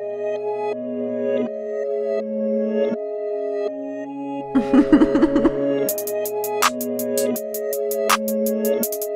Ha ha!